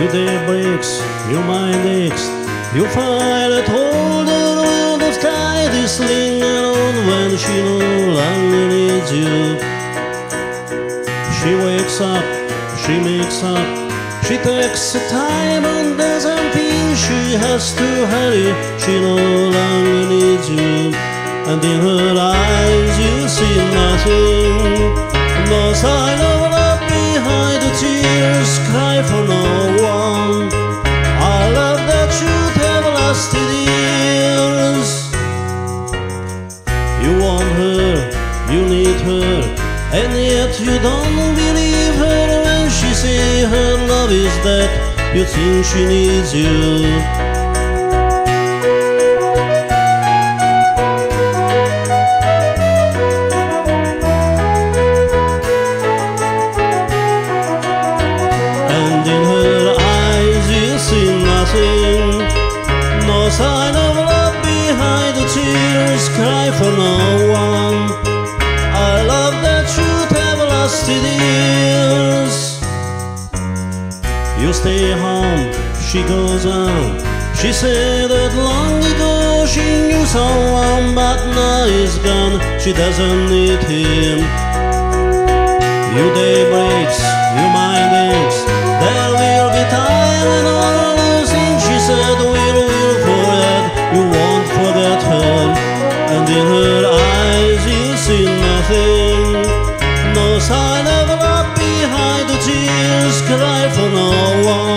Your day breaks, your mind aches. You find that all the world of tide is lingering on when she no longer needs you. She wakes up, she makes up, she takes the time and doesn't she has to hurry. She no longer needs you, and in her eyes you see nothing. No sign and yet you don't believe her when she say her love is dead. You think she needs you. And in her eyes you see nothing No sign of love have lasted years You stay home, she goes on She said that long ago she knew someone But now he's gone, she doesn't need him your day breaks, your mind aches. There will be time when all losing. She said, "We'll, we'll forget. You won't forget her." And in her sign of love behind the tears. Cry for no one.